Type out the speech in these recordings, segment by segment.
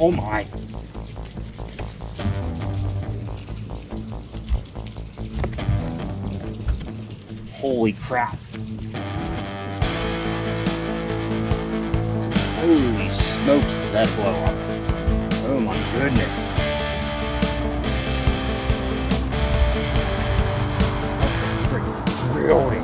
Oh my. Holy crap. Holy smokes, does that blow up. Oh my goodness. Freaking drilled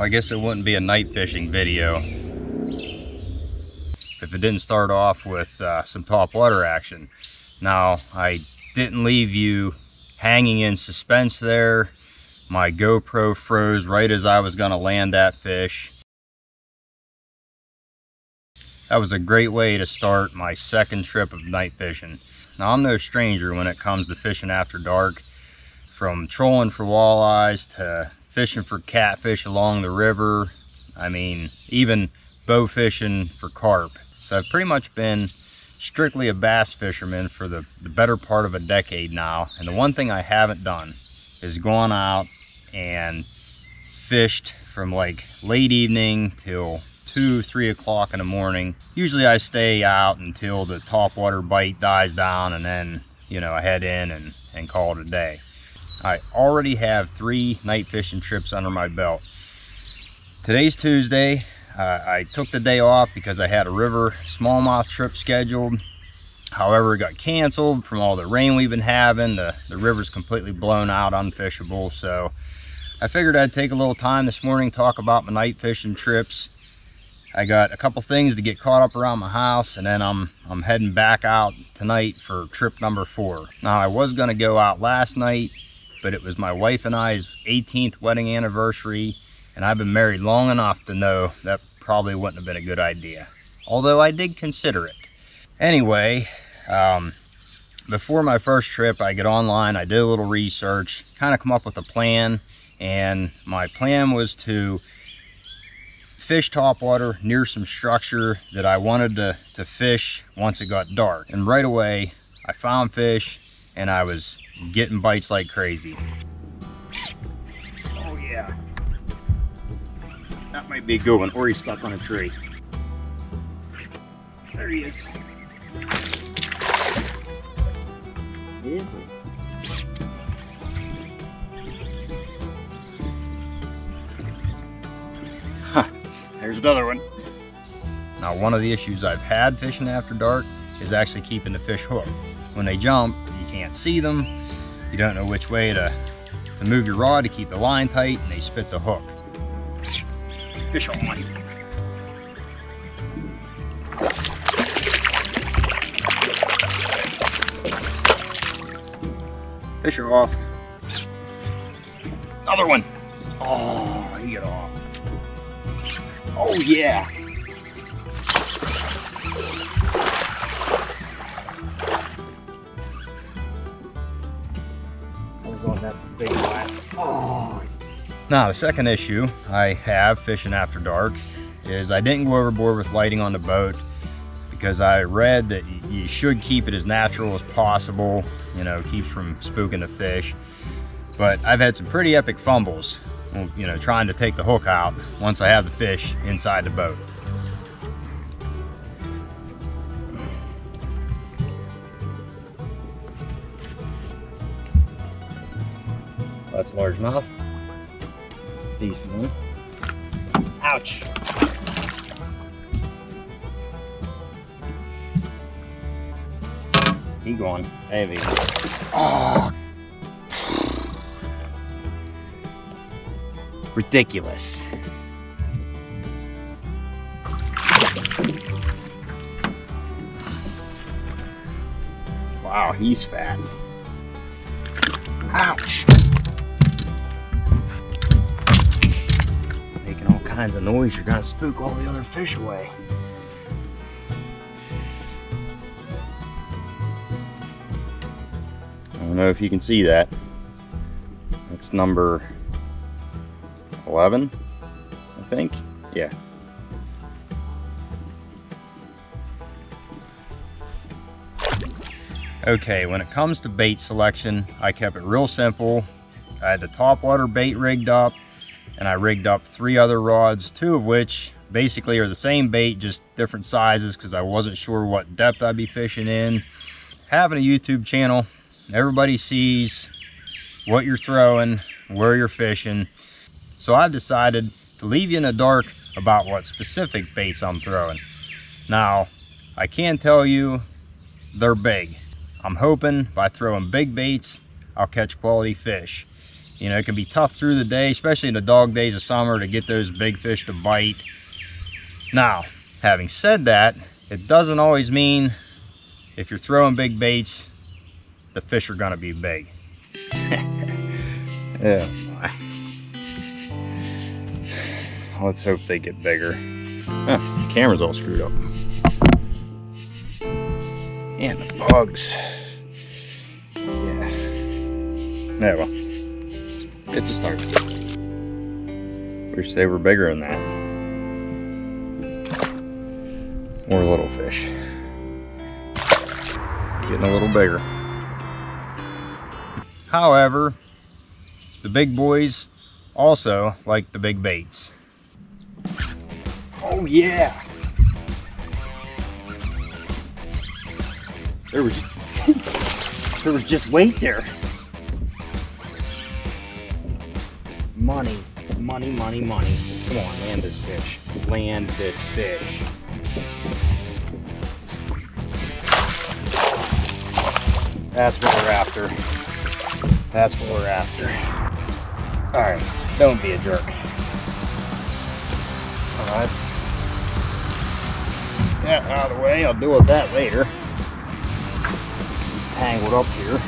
I guess it wouldn't be a night fishing video if it didn't start off with uh, some top water action. Now, I didn't leave you hanging in suspense there. My GoPro froze right as I was gonna land that fish. That was a great way to start my second trip of night fishing. Now, I'm no stranger when it comes to fishing after dark. From trolling for walleyes to fishing for catfish along the river. I mean, even bow fishing for carp. So I've pretty much been strictly a bass fisherman for the, the better part of a decade now. And the one thing I haven't done is gone out and fished from like late evening till two, three o'clock in the morning. Usually I stay out until the topwater bite dies down and then, you know, I head in and, and call it a day. I already have three night fishing trips under my belt. Today's Tuesday. Uh, I took the day off because I had a river smallmouth trip scheduled. However, it got canceled from all the rain we've been having. The, the river's completely blown out, unfishable. So I figured I'd take a little time this morning, talk about my night fishing trips. I got a couple things to get caught up around my house and then I'm, I'm heading back out tonight for trip number four. Now I was gonna go out last night but it was my wife and I's 18th wedding anniversary, and I've been married long enough to know that probably wouldn't have been a good idea. Although I did consider it. Anyway, um, before my first trip, I get online, I did a little research, kind of come up with a plan, and my plan was to fish topwater near some structure that I wanted to, to fish once it got dark. And right away, I found fish, and I was getting bites like crazy. Oh yeah. That might be a good one, or he's stuck on a tree. There he is. Yeah. Huh, there's another one. Now, one of the issues I've had fishing after dark is actually keeping the fish hooked. When they jump, you can't see them, you don't know which way to, to move your rod to keep the line tight and they spit the hook. Fish on. Fish are off. Another one. Oh, he got off. Oh yeah. Now, the second issue I have fishing after dark is I didn't go overboard with lighting on the boat because I read that you should keep it as natural as possible, you know, keeps from spooking the fish. But I've had some pretty epic fumbles, you know, trying to take the hook out once I have the fish inside the boat. That's largemouth. One. Ouch. He going heavy. Oh. Ridiculous. Wow, he's fat. Ouch. kinds of noise, you're gonna spook all the other fish away. I don't know if you can see that. That's number 11, I think. Yeah. Okay, when it comes to bait selection, I kept it real simple. I had the topwater bait rigged up, and I rigged up three other rods, two of which basically are the same bait, just different sizes because I wasn't sure what depth I'd be fishing in. Having a YouTube channel, everybody sees what you're throwing, where you're fishing. So I decided to leave you in the dark about what specific baits I'm throwing. Now, I can tell you they're big. I'm hoping by throwing big baits, I'll catch quality fish. You know, it can be tough through the day, especially in the dog days of summer to get those big fish to bite. Now, having said that, it doesn't always mean if you're throwing big baits, the fish are gonna be big. my. Let's hope they get bigger. Huh, camera's all screwed up. And the bugs. Yeah. Yeah, well. It's a start. Wish they were bigger than that. More little fish. Getting a little bigger. However, the big boys also like the big baits. Oh yeah! There was, there was just weight there. Money, money, money, money. Come on, land this fish. Land this fish. That's what we're after. That's what we're after. All right, don't be a jerk. All right, that out of the way. I'll deal with that later. Tangled up here.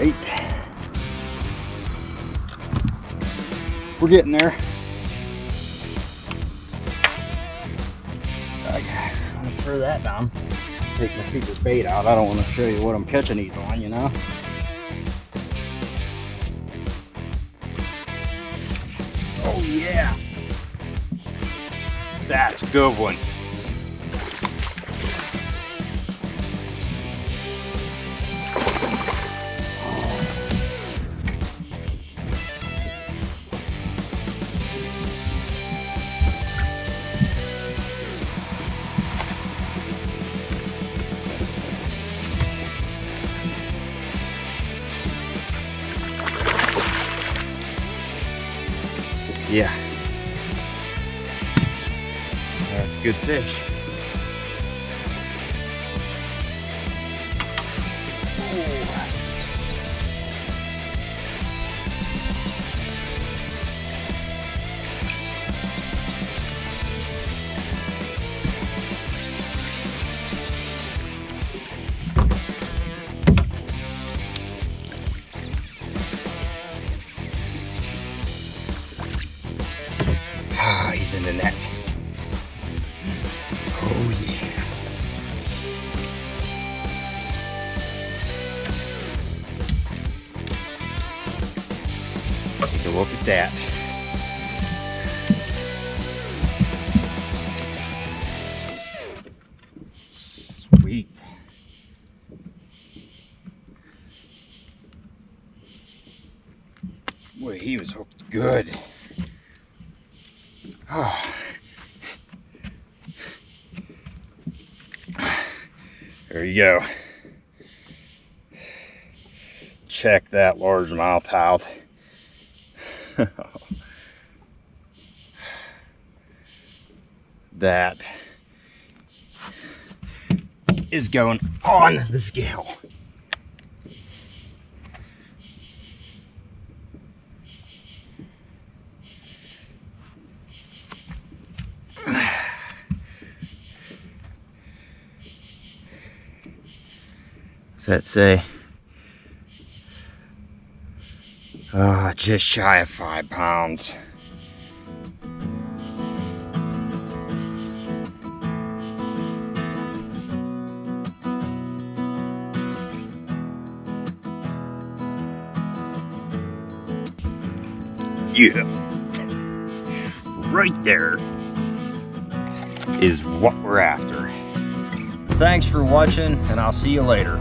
Right. We're getting there. I'm gonna throw that down. Take my secret bait out. I don't want to show you what I'm catching these on, you know. Oh yeah. That's a good one. Good fish. Ah, he's in the net. That. Sweet. Boy, he was hooked good. Oh. There you go. Check that largemouth out. that is going on the scale. What's that say? Just shy of five pounds. Yeah. Right there is what we're after. thanks for watching and I'll see you later.